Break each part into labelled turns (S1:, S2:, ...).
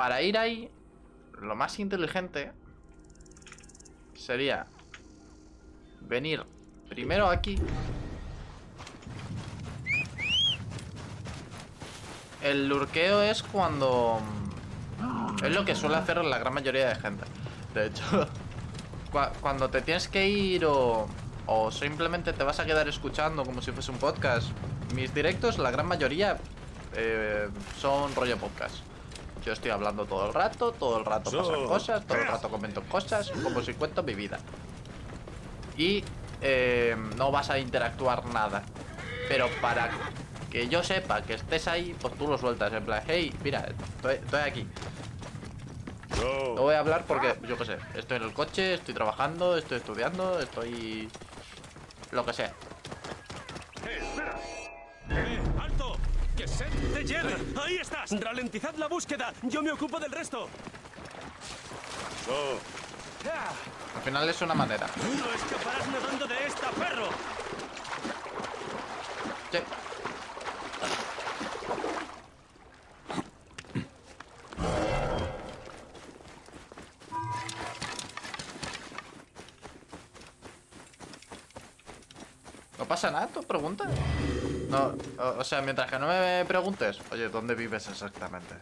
S1: para ir ahí, lo más inteligente sería venir primero aquí. El lurqueo es cuando... Es lo que suele hacer la gran mayoría de gente. De hecho, cuando te tienes que ir o, o simplemente te vas a quedar escuchando como si fuese un podcast. Mis directos, la gran mayoría eh, son rollo podcast. Yo estoy hablando todo el rato, todo el rato pasan cosas, todo el rato comento cosas, como si cuento mi vida. Y eh, no vas a interactuar nada. Pero para que yo sepa que estés ahí, pues tú lo sueltas. En plan, hey, mira, estoy, aquí. No voy a hablar porque, yo qué sé, estoy en el coche, estoy trabajando, estoy estudiando, estoy... Lo que sea.
S2: ¡Ahí estás! ¡Ralentizad la búsqueda! ¡Yo me ocupo del resto!
S1: Al final es una manera.
S2: ¡No escaparás nadando de esta, perro!
S1: Sí. ¿No pasa nada tu pregunta? No, o, sea, mientras que no me preguntes Oye, ¿dónde vives exactamente?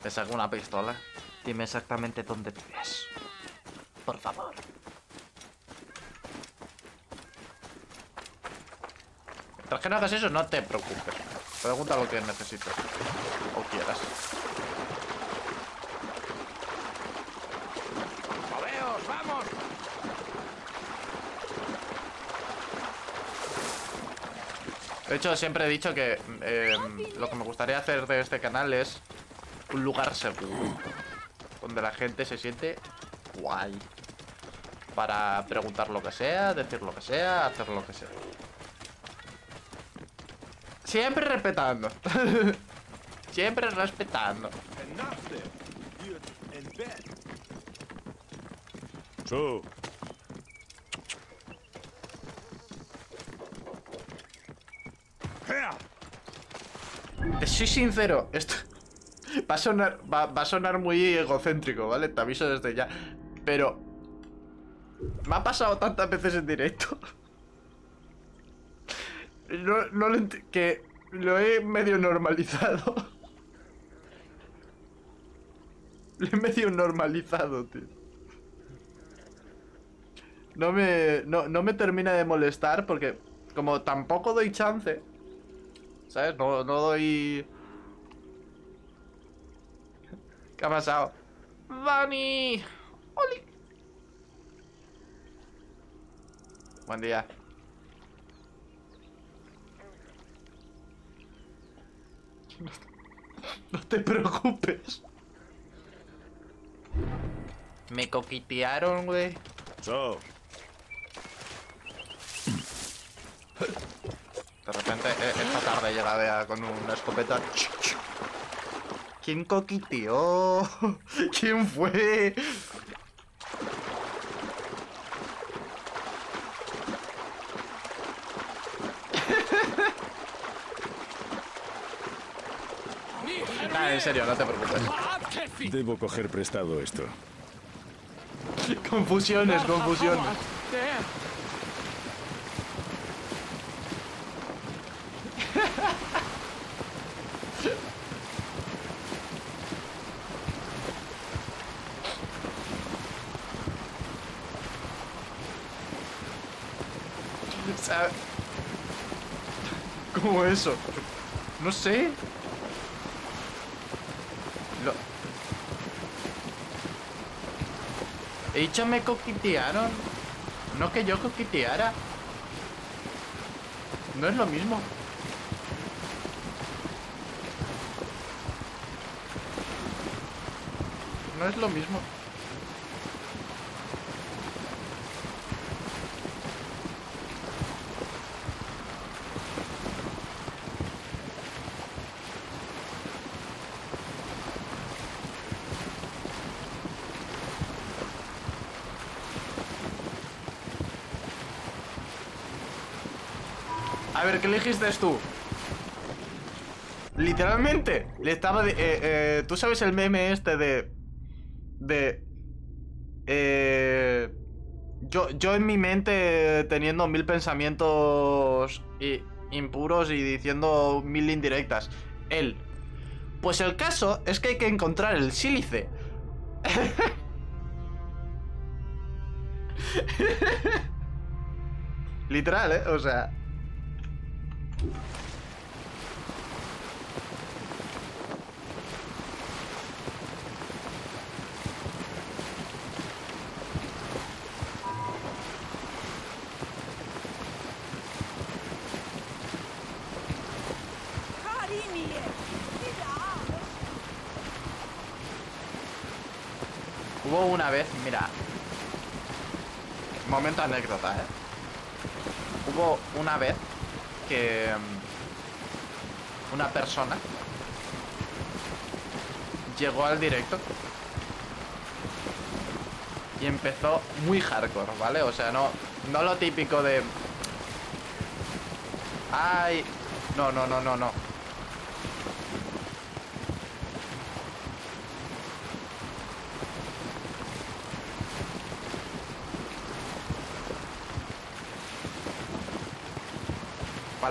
S1: Te saco una pistola Dime exactamente dónde vives. Por favor. Mientras que no hagas eso, no te preocupes. Pregunta lo que necesites. O quieras
S2: vamos!
S1: De hecho, siempre he dicho que eh, lo que me gustaría hacer de este canal es un lugar seguro. Donde la gente se siente guay. Para preguntar lo que sea, decir lo que sea, hacer lo que sea. Siempre respetando. Siempre respetando. Te soy sincero, esto va a sonar, muy egocéntrico, ¿vale? Te aviso desde ya. Pero me ha pasado tantas veces en directo. No, no lo que lo he medio normalizado. Lo he medio normalizado, tío. No me, no, no me termina de molestar porque como tampoco doy chance, ¿sabes? No, no doy... ¿Qué ha pasado? ¡Dani! ¡Oli! Buen día. No te preocupes. Me coquitearon, güey. De repente, tarde llega con una escopeta. ¿Quién coquiteó? ¿Quién fue? Ah, en serio, no te preocupes.
S3: Debo coger prestado esto.
S1: confusiones, confusiones. ¿Cómo eso? No sé. Lo... Dicho me coquitearon. No que yo coquiteara. No es lo mismo. No es lo mismo. A ver, ¿qué elegiste tú? Literalmente, le estaba eh, eh, ¿Tú sabes el meme este de... De... Eh, yo, yo en mi mente teniendo mil pensamientos impuros y diciendo mil indirectas. Él. Pues el caso es que hay que encontrar el sílice. Literal, ¿eh? O sea... Hubo una vez, mira. Momento anécdota, eh. Hubo una vez mm, una persona llegó al directo y empezó muy hardcore, ¿vale? O sea, no, no lo típico de... Ay... No, no, no, no, no.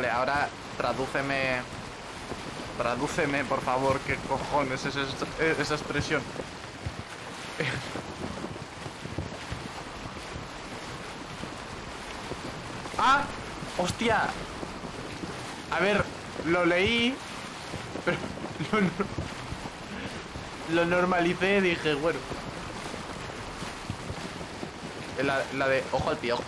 S1: Vale, ahora tradúceme... Tradúceme, por favor, qué cojones es esa expresión. ¡Ah! ¡Hostia! A ver, lo leí, pero lo, normalicé y dije, bueno. La, la de ojo al piojo.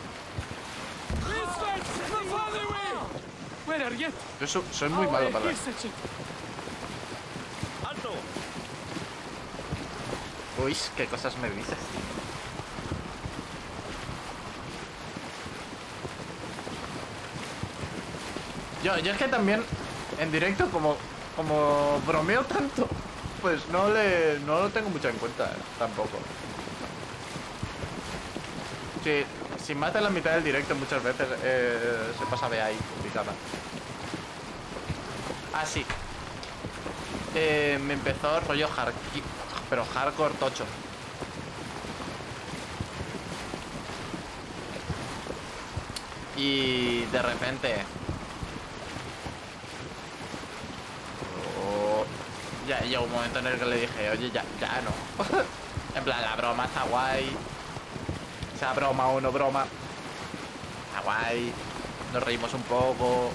S1: Yo soy muy malo para eso. Uy, qué cosas me dices. Yo, yo es que también en directo como como bromeo tanto, pues no le no lo tengo mucho en cuenta eh, tampoco. Sí, si mata la mitad del directo muchas veces eh, se pasa de ahí, complicada. Ah, sí. Eh, me empezó rollo hard pero hardcore tocho. Y de repente... Oh, ya llegó un momento en el que le dije, oye, ya, ya no. en plan, la broma está guay sea broma o no broma. Está guay. Nos reímos un poco.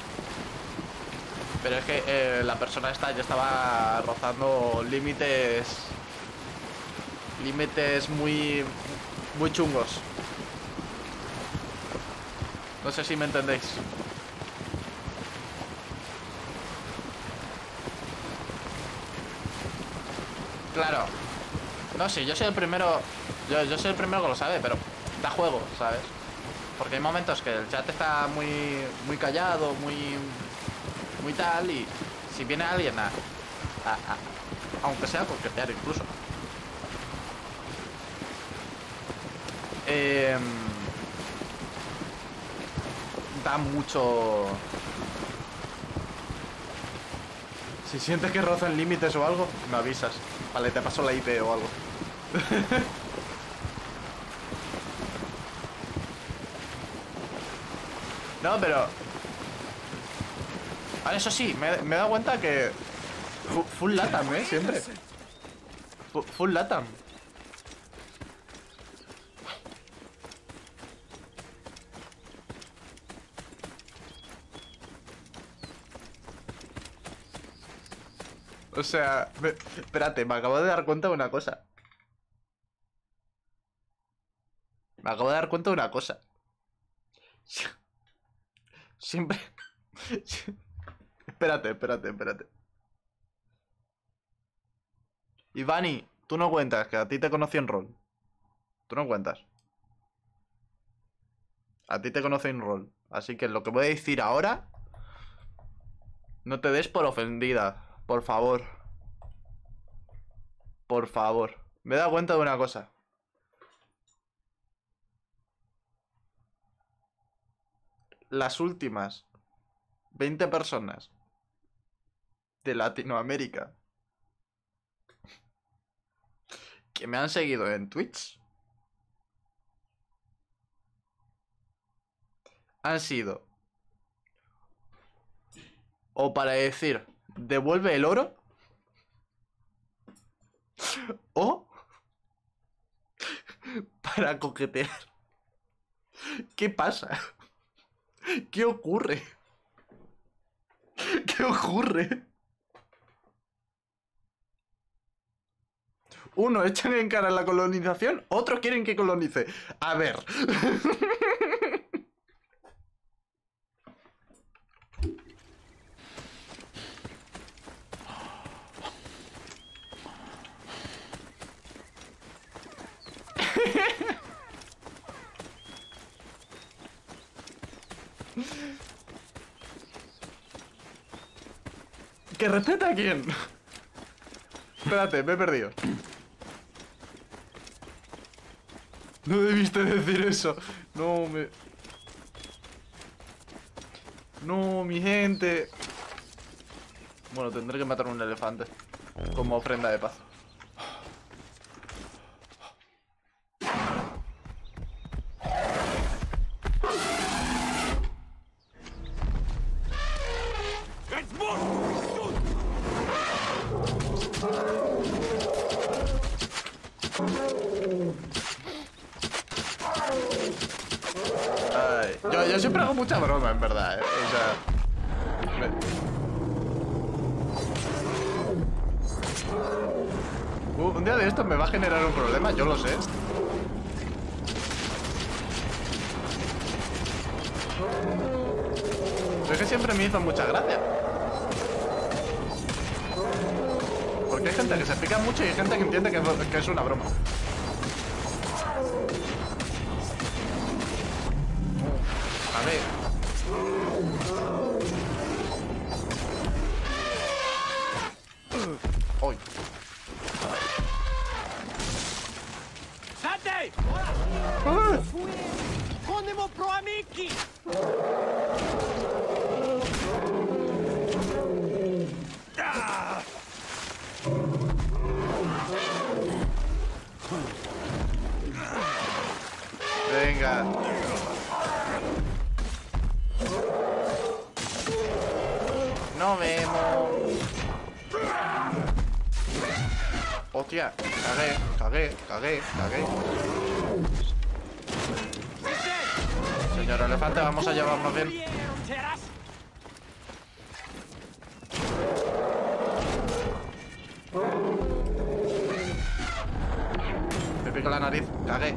S1: Pero es que eh, la persona esta ya estaba rozando límites. Límites muy. muy chungos. No sé si me entendéis. Claro. No, sé, yo soy el primero. Yo soy el primero que lo sabe, pero da juego, ¿sabes? Porque hay momentos que el chat está muy, muy callado, muy, muy tal, y si viene alguien a, aunque sea crear incluso, em, da mucho... Si sientes que rozan límites o algo, me avisas. Vale, te paso la IP o algo. No, pero... Vale, eso sí, me, he dado cuenta que... Full, latam, ¿eh? Siempre. Full, latam. O sea, espérate, me acabo de dar cuenta de una cosa. Me acabo de dar cuenta de una cosa. Siempre... espérate, espérate, espérate. Ivani, tú no cuentas, que a ti te conocí en rol. Tú no cuentas. A ti te conocí en rol. Así que lo que voy a decir ahora... No te des por ofendida. Por favor. Por favor. Me he dado cuenta de una cosa. Las últimas 20 personas de Latinoamérica que me han seguido en Twitch han sido o para decir devuelve el oro o para coquetear. ¿Qué pasa? ¿Qué ocurre? ¿Qué ocurre? Uno echan en cara la colonización, otros quieren que colonice. A ver. ¿Que respeta a quién? Espérate, me he perdido. No debiste decir eso. No, me... No, mi gente. Bueno, tendré que matar un elefante. Como ofrenda de paz. Un día de esto me va a generar un problema, yo lo sé. Es que siempre me hizo mucha gracia. Porque hay gente que se pica mucho y hay gente que entiende que es una broma. A ver. Cagué, cagué. Señor elefante, vamos a llevarnos bien. Me pico la nariz, cagué.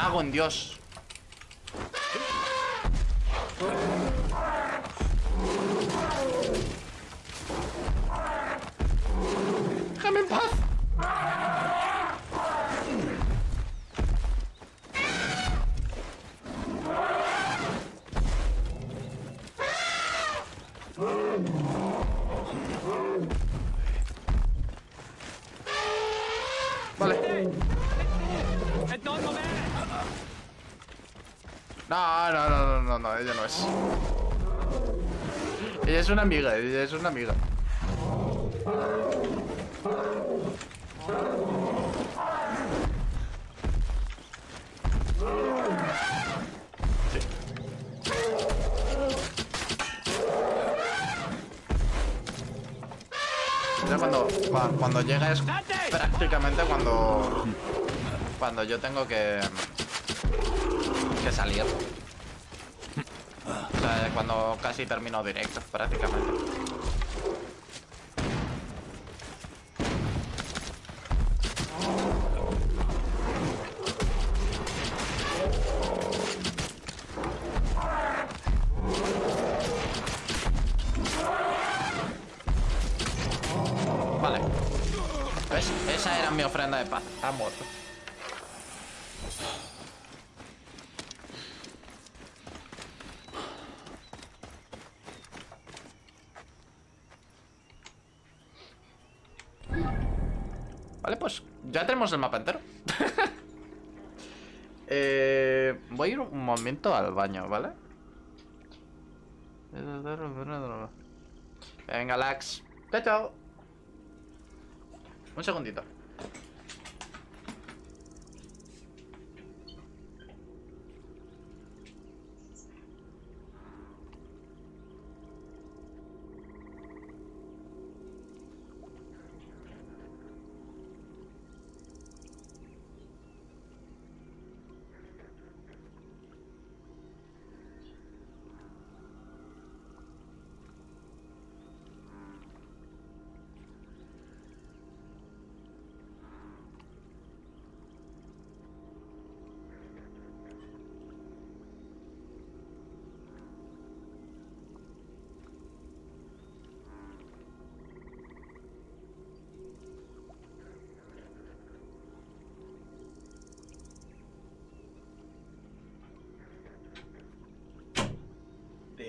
S1: Cago en Dios. No, no, no, no, no, no, ella no es. Ella es una amiga, ella es una amiga. Ya cuando, cua- cuando llega es prácticamente cuando cuando yo tengo que que salir. O sea, cuando casi termino directo, prácticamente. Vale. Esa era mi ofrenda de paz. Ha muerto. Vale, pues ya tenemos el mapa entero. eh, voy a ir un momento al baño, ¿vale? Venga, Lax. Chao, chao. Un segundito.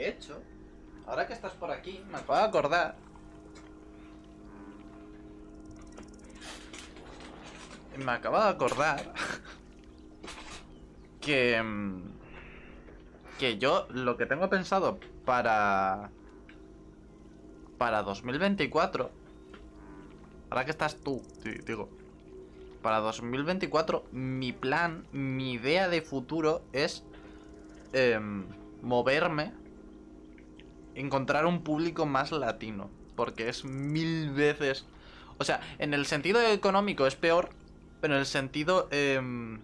S1: Hecho, ahora que estás por aquí, me acabo de acordar. Me acabo de acordar que mm, que yo lo que tengo pensado para para 2024 ahora que estás tú, di- digo, para 2024 mi plan, mi idea de futuro es em, moverme encontrar un público más latino. Porque es mil veces. O sea, en el sentido económico es peor. Pero en el sentido. em,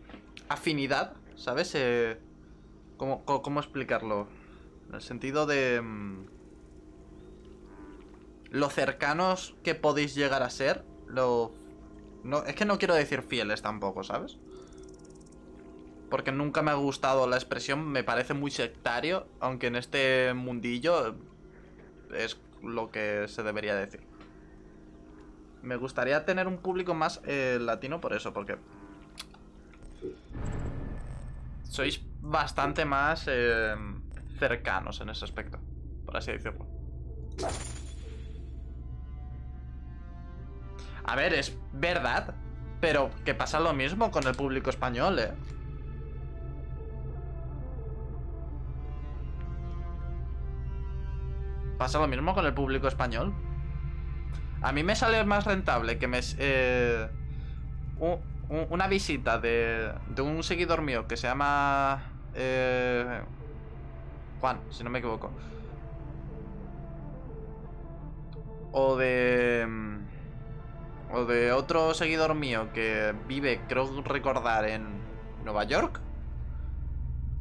S1: afinidad, ¿sabes? Eh, ¿cómo, cómo, explicarlo? En el sentido de. em, lo cercanos que podéis llegar a ser. Lo. No, es que no quiero decir fieles tampoco, ¿sabes? Porque nunca me ha gustado la expresión, me parece muy sectario, aunque en este mundillo es lo que se debería decir. Me gustaría tener un público más eh, latino por eso, porque sois bastante más eh, cercanos en ese aspecto, por así decirlo. A ver, es verdad, pero que pasa lo mismo con el público español, ¿eh? Pasa lo mismo con el público español. A mí me sale más rentable que me... eh, una visita de, de un seguidor mío que se llama... eh, Juan, si no me equivoco. O de... mm, O de otro seguidor mío que vive, creo recordar, en Nueva York.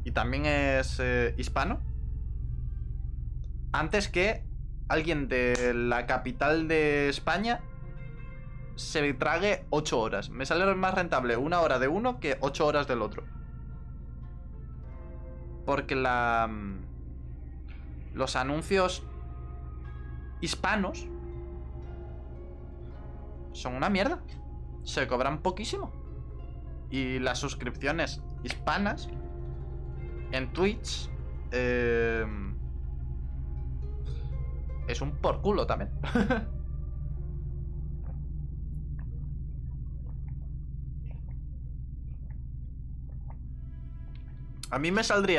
S1: Y también es eh, hispano antes que alguien de la capital de España se trague 8 horas. Me sale más rentable una hora de uno que 8 horas del otro. Porque la... mm, Los anuncios hispanos son una mierda. Se cobran poquísimo. Y las suscripciones hispanas en Twitch... Eh, es un por culo también. A mí me saldría